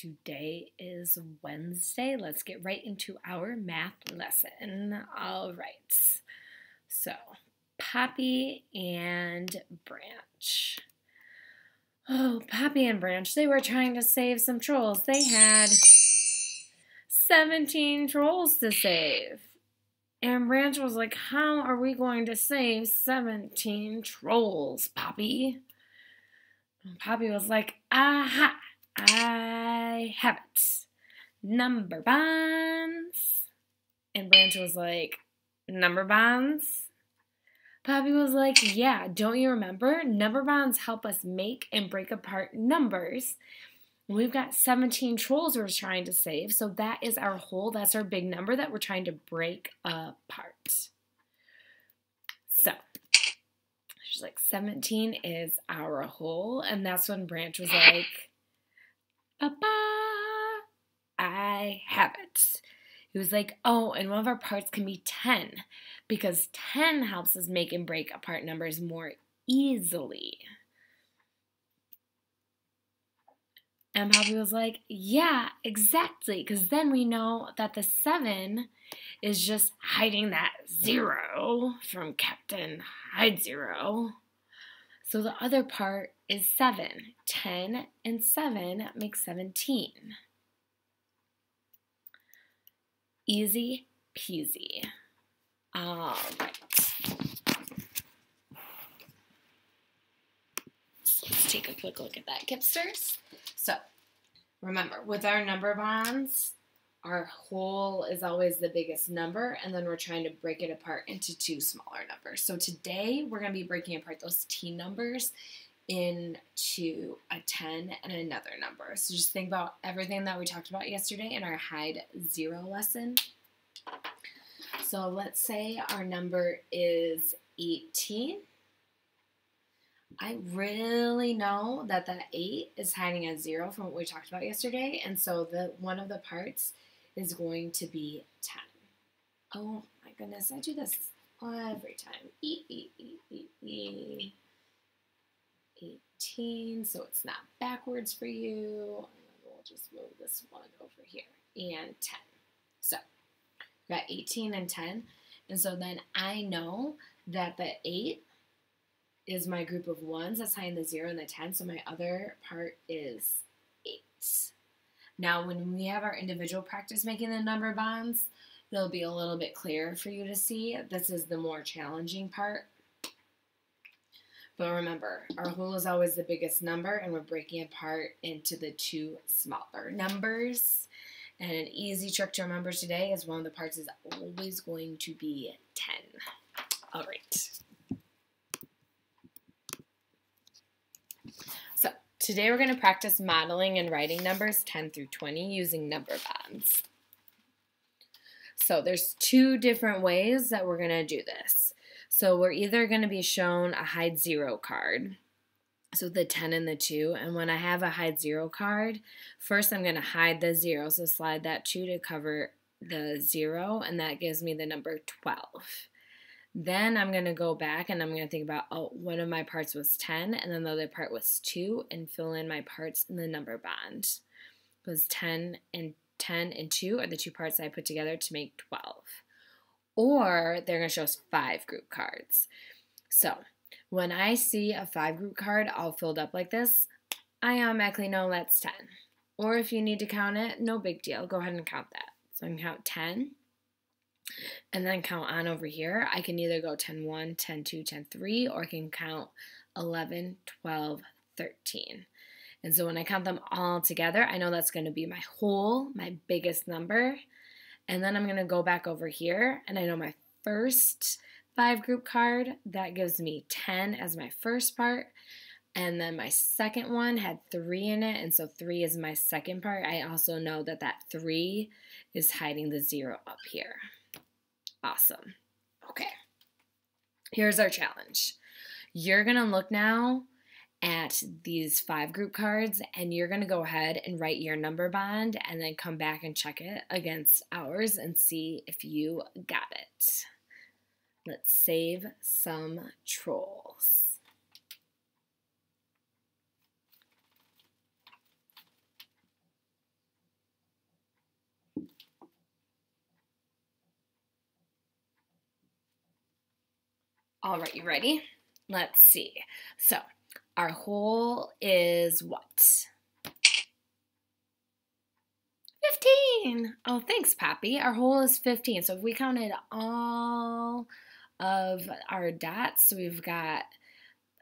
Today is Wednesday. Let's get right into our math lesson. All right. So, Poppy and Branch. Oh, Poppy and Branch, they were trying to save some trolls. They had 17 trolls to save. And Branch was like, How are we going to save 17 trolls, Poppy? And Poppy was like, Aha! I have it. Number bonds. And Branch was like, Number bonds? Poppy was like, Yeah, don't you remember? Number bonds help us make and break apart numbers. We've got 17 trolls we're trying to save, so that is our whole, that's our big number that we're trying to break apart. So, she's like, 17 is our whole, and that's when Branch was like, Poppy, I have it. He was like, oh, and one of our parts can be 10 because 10 helps us make and break apart numbers more easily. And Poppy was like, yeah, exactly, because then we know that the 7 is just hiding that zero from Captain Hide Zero. So the other part is 7. 10 and 7 make 17. Easy peasy. All right. Let's take a quick look at that, Kipsters. So, remember, with our number bonds, our whole is always the biggest number, and then we're trying to break it apart into two smaller numbers. So today we're going to be breaking apart those T numbers into a 10 and another number. So just think about everything that we talked about yesterday in our hide zero lesson. So let's say our number is 18. I really know that that 8 is hiding a 0 from what we talked about yesterday, and so the one of the parts is going to be 10. Oh my goodness, I do this every time. E, e, e. 18, so it's not backwards for you. We'll just move this one over here. And 10. So, got 18 and 10. And so then I know that the 8 is my group of ones that's high in the 0 and the 10. So my other part is 8. Now, when we have our individual practice making the number bonds, it'll be a little bit clearer for you to see. This is the more challenging part. But remember, our whole is always the biggest number, and we're breaking apart into the two smaller numbers. And an easy trick to remember today is one of the parts is always going to be 10. All right. So today we're going to practice modeling and writing numbers 10 through 20 using number bonds. So there's two different ways that we're going to do this. So we're either going to be shown a hide zero card, so the 10 and the 2, and when I have a hide zero card, first I'm going to hide the 0, so slide that 2 to cover the 0, and that gives me the number 12. Then I'm going to go back and I'm going to think about, oh, one of my parts was 10 and then the other part was 2 and fill in my parts in the number bond. Because 10 and 10 and 2 are the two parts I put together to make 12. Or they're going to show us five group cards. So when I see a five group card all filled up like this, I automatically know that's 10. Or if you need to count it, no big deal. Go ahead and count that. So I can count 10, and then count on over here, I can either go 10 1, 10 2, 10 3, or I can count 11, 12, 13. And so when I count them all together, I know that's going to be my whole, my biggest number. And then I'm going to go back over here, and I know my first five group card, that gives me 10 as my first part. And then my second one had three in it, and so three is my second part. I also know that that three is hiding the zero up here. Awesome. Okay. Here's our challenge. You're going to look now at these five group cards and you're going to go ahead and write your number bond and then come back and check it against ours and see if you got it. Let's save some trolls. All right, you ready? Let's see. So our whole is what? 15. Oh, thanks, Poppy. Our whole is 15. So if we counted all of our dots, so we've got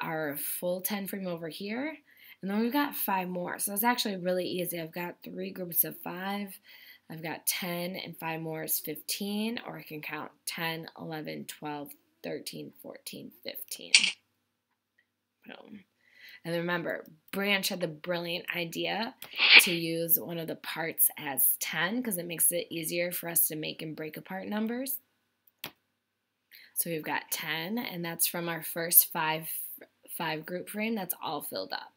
our full 10 frame over here, and then we've got five more. So it's actually really easy. I've got three groups of five. I've got 10 and five more is 15, or I can count 10, 11, 12, 13, 14, 15. Boom. And remember, Branch had the brilliant idea to use one of the parts as 10 because it makes it easier for us to make and break apart numbers. So we've got 10, and that's from our first five, five group frame. That's all filled up.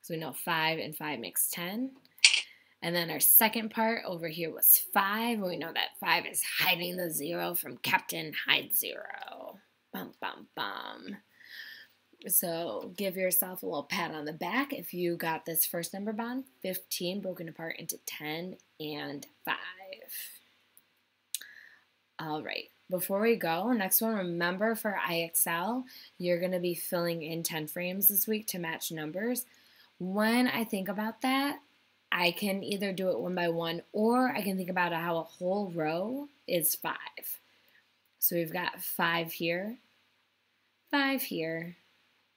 So we know 5 and 5 makes 10. And then our second part over here was 5. We know that 5 is hiding the 0 from Captain Hide 0. Bum, bum, bum. So give yourself a little pat on the back if you got this first number bond 15 broken apart into 10 and 5. All right, before we go, next one, remember for IXL, you're going to be filling in 10 frames this week to match numbers. When I think about that, I can either do it one by one or I can think about how a whole row is 5. So we've got 5 here, 5 here,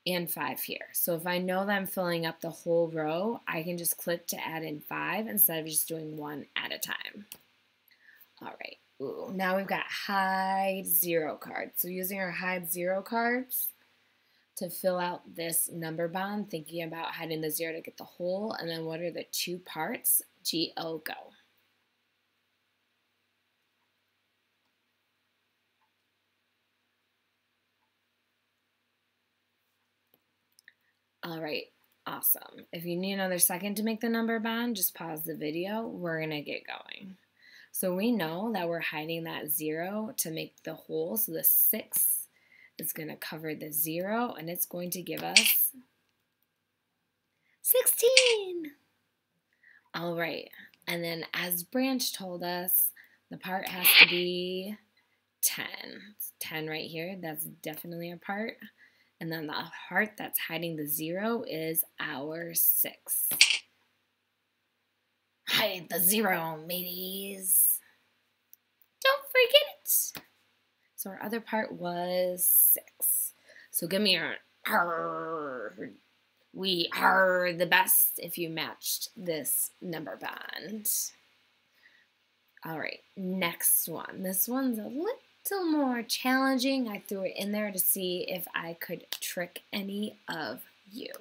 and 5 here. So if I know that I'm filling up the whole row, I can just click to add in 5 instead of just doing one at a time. All right, Ooh, now we've got hide 0 cards. So using our hide 0 cards to fill out this number bond, thinking about hiding the 0 to get the whole, and then what are the two parts? G-O, go. All right, awesome. If you need another second to make the number bond, just pause the video. We're to get going. So we know that we're hiding that 0 to make the whole. So the 6 is to cover the 0, and it's going to give us 16. All right, and then as Branch told us, the part has to be 10. It's 10 right here. That's definitely a part. And then the heart that's hiding the zero is our six. Hide the zero, mateys. Don't forget it. So our other part was six. So give me your R. We are the best if you matched this number bond. All right, next one. This one's a little little more challenging. I threw it in there to see if I could trick any of you.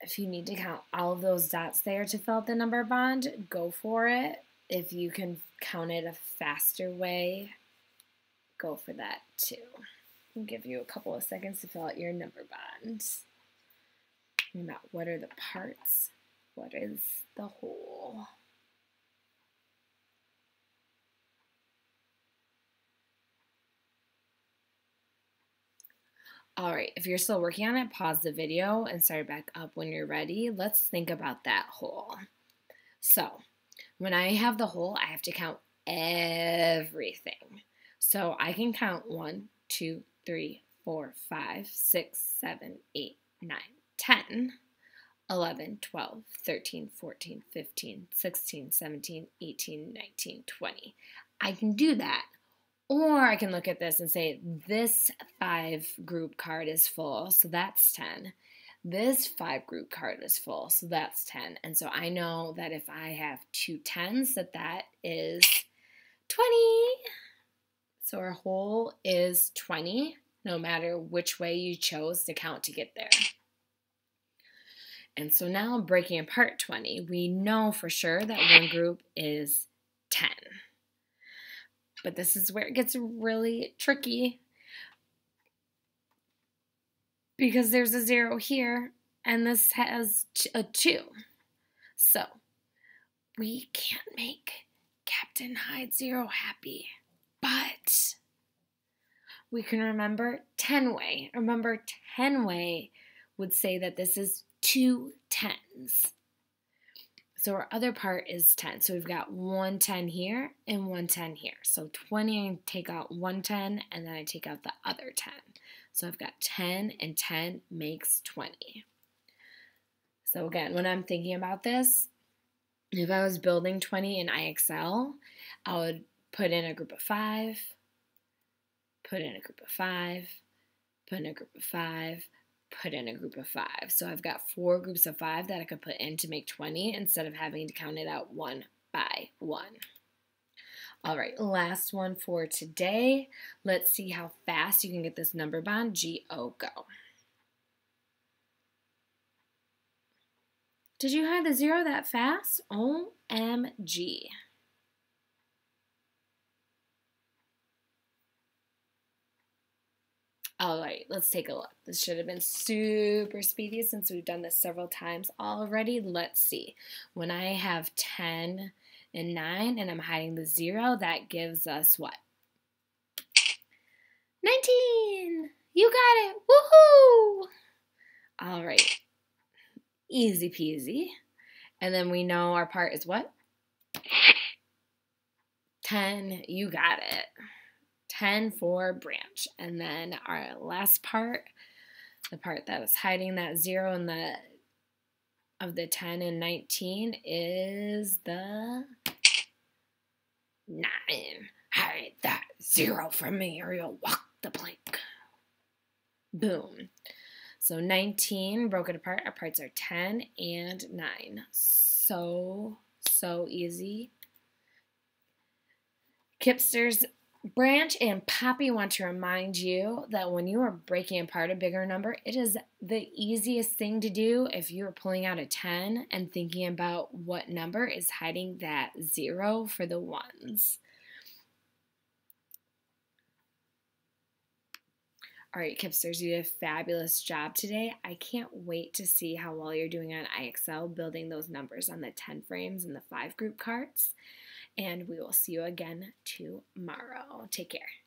If you need to count all of those dots there to fill out the number bond, go for it. If you can count it a faster way, go for that too. I'll give you a couple of seconds to fill out your number bonds. About what are the parts? What is the whole? All right, if you're still working on it, pause the video and start back up when you're ready. Let's think about that whole. So, when I have the whole, I have to count everything. So I can count 1, 2, 3, 4, 5, 6, 7, 8, 9, 10, 11, 12, 13, 14, 15, 16, 17, 18, 19, 20. I can do that or I can look at this and say, this five group card is full, so that's 10. This five group card is full, so that's 10. And so I know that if I have two tens, that that is 20. So our whole is 20, no matter which way you chose to count to get there. And so now breaking apart 20, we know for sure that one group is 10. But this is where it gets really tricky because there's a zero here and this has a two. So we can't make Captain Hide Zero happy, but we can remember Tenway. Remember, Tenway would say that this is two tens. So our other part is 10. So we've got 110 here and 110 here. So 20, I take out 110 and then I take out the other 10. So I've got 10 and 10 makes 20. So again, when I'm thinking about this, if I was building 20 in IXL, I would put in a group of five, put in a group of five, put in a group of five, put in a group of five. So I've got four groups of five that I could put in to make 20 instead of having to count it out one by one. All right, last one for today. Let's see how fast you can get this number bond. G-O, go. Did you hide the zero that fast? OMG. All right, let's take a look. This should have been super speedy since we've done this several times already. Let's see. When I have 10 and 9 and I'm hiding the 0, that gives us what? 19! You got it! Woohoo! All right. Easy peasy. And then we know our part is what? 10. You got it. 10 for branch. And then our last part, the part that is hiding that 0 in the of the 10 and 19 is the 9. Hide that 0 from me or you'll walk the plank. Boom. So 19, broke it apart. Our parts are 10 and 9. So, so easy. Kipsters Branch and Poppy want to remind you that when you are breaking apart a bigger number, it is the easiest thing to do if you are pulling out a 10 and thinking about what number is hiding that zero for the ones. All right, Kipsters, you did a fabulous job today. I can't wait to see how well you're doing on IXL building those numbers on the 10 frames and the 5 group cards. And we will see you again tomorrow. Take care.